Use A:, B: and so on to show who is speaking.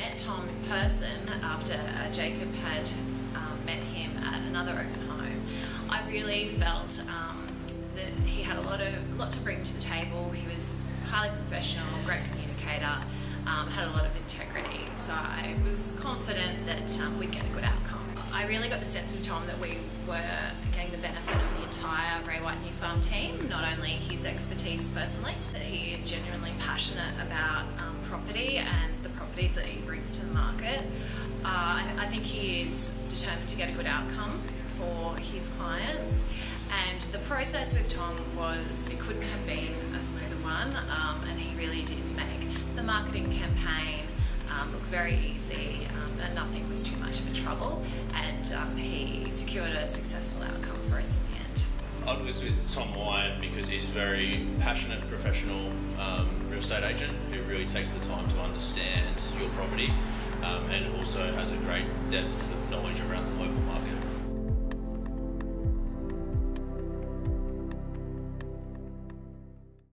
A: met Tom in person after uh, Jacob had um, met him at another open home, I really felt um, that he had a lot of lot to bring to the table. He was highly professional, great communicator, um, had a lot of integrity. So I was confident that um, we'd get a good outcome. I really got the sense with Tom that we were getting the benefit of the entire Ray White New Farm team, not only his expertise personally, that he is genuinely passionate about um, property and that he brings to the market. Uh, I, think he is determined to get a good outcome for his clients. And the process with Tom was, it couldn't have been a smoother one, um, and he really did make the marketing campaign um, look very easy, um, and nothing was too much of a trouble, and um, he secured a successful outcome for us in the end.
B: I was with Tom Wyatt because he's a very passionate, professional um, real estate agent who really takes the time to understand property um, and also has a great depth of knowledge around the local.